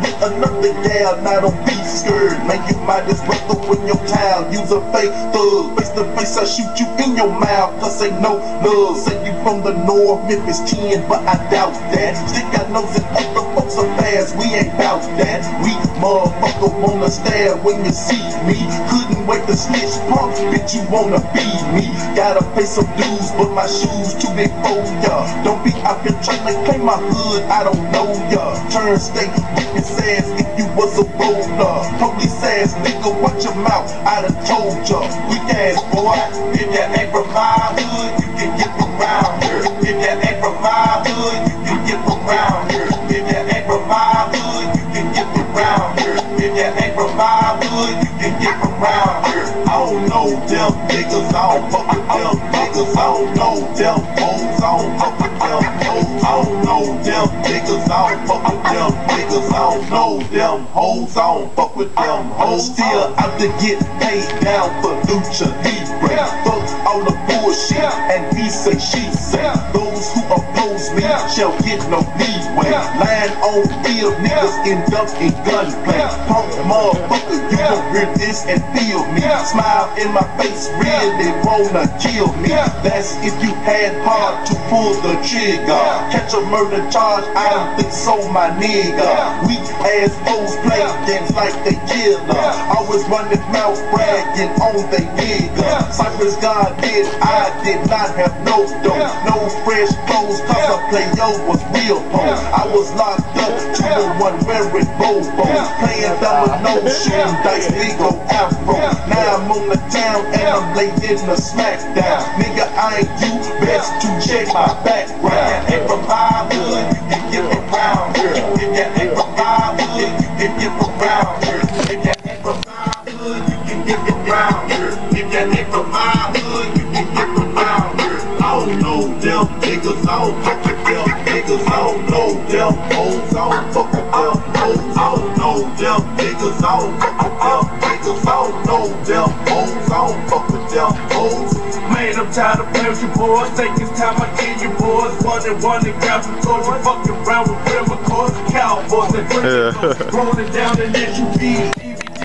with another gal, now don't be scared. Man, you might as well go in your town. Use a fake thug. Face to face, I shoot you in your mouth. Cause ain't no love. Say you from the north, Memphis 10, but I doubt that. Stick our nose in other folks are fast. We ain't bout that. We motherfucker wanna stab when you see me. Couldn't wait to snitch punk, bitch, you wanna be me. Gotta pay some dues, but my shoes too big for ya. Don't be out here trying to claim my hood, I don't know ya. Turn state witness ass if you was a roller. Police ass nigga, watch your mouth, I done told ya. Weak ass boy, if you ain't from my hood, you can get around here. If you ain't from my hood, you can get around here. If you ain't from my hood, you can get around here. If you ain't from my hood, you can get around here. I don't know them niggas, I don't fuck with them them niggas, I don't fuck with them niggas. I don't know them hoes, I don't fuck with them hoes. Still out to get paid down for Lucha Libre. Fuck all the bullshit, and he say, she say. Those who oppose me shall get no leeway. Lying on field, niggas end up in gunplay. Motherfucker, you gon' hear this and feel me. Smile in my face, really wanna kill me. That's if you had hard to pull the trigger. Catch a murder charge, I don't think so, my nigga. Weak ass foes play games like they killer. Always running mouth bragging on they nigga. Cypress God did, I did not have no dough. No fresh clothes, cause a player was real poor. I was locked up, to one wearing bobos. Playing dominoes, shooting dice, legal afro. Now I'm on the town and I'm laid in the smackdown. Nigga, I ain't you, best to check my background. If ain't from my hood, you can get around here. If you ain't from my hood, you can get around here. If you ain't from my hood, you can get around here. If you ain't from my hood, you can get around here. I don't know them niggas, I don't fuck with them niggas. I don't know them hoes, I don't fuck with them them niggas, I don't fuck with them niggas. I don't know them hoes, I don't fuck with them hoes. Man, I'm tired of playing with you boys. Think it's time I kill you boys. One and one and grab some toys. You fucking around with real McCoys, cowboys and Yeah. yeah. rolling down an SUV.